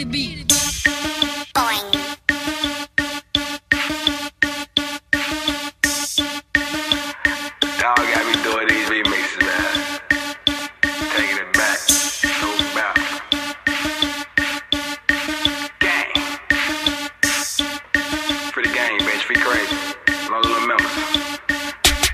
It beat.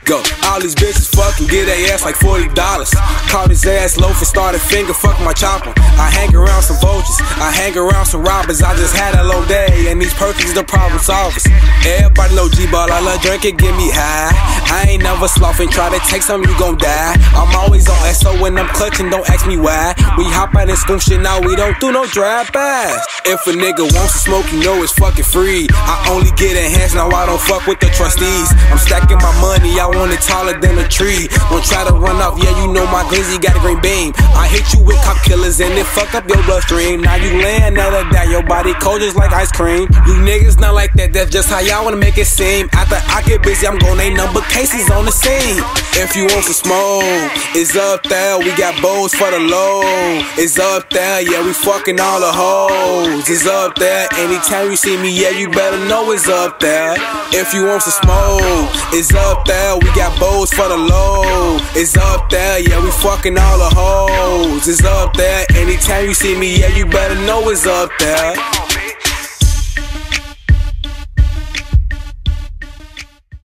Go. All these bitches fucking get their ass like $40. Caught his ass loaf and started finger fucking my chopper. I hang around some vultures, I hang around some robbers. I just had a low day, and these perkins the problem solvers. Everybody know G-Ball, I love drinking, get me high. I ain't never sloughing, try to take some, you gon' die. I'm always on SO when I'm clutching, don't ask me why. We hop out and scoop shit, now we don't do no drive-bys. If a nigga wants to smoke, you know it's fucking free. I only get enhanced, now I don't fuck with the trustees. I'm stacking my money, I want it taller than a tree. Don't try to run off, yeah, you know my glizzy got a green beam. I hit you with cop killers and it fuck up your bloodstream. Now you laying out of that, your body cold just like ice cream. You niggas not like that, that's just how y'all wanna make it seem. After I get busy, I'm gonna name number cases on the. If you want some smoke, it's up there. We got bowls for the low. It's up there, yeah, we fucking all the hoes. It's up there. Anytime you see me, yeah, you better know it's up there. If you want some smoke, it's up there. We got bowls for the low. It's up there, yeah, we fucking all the hoes. It's up there. Anytime you see me, yeah, you better know it's up there.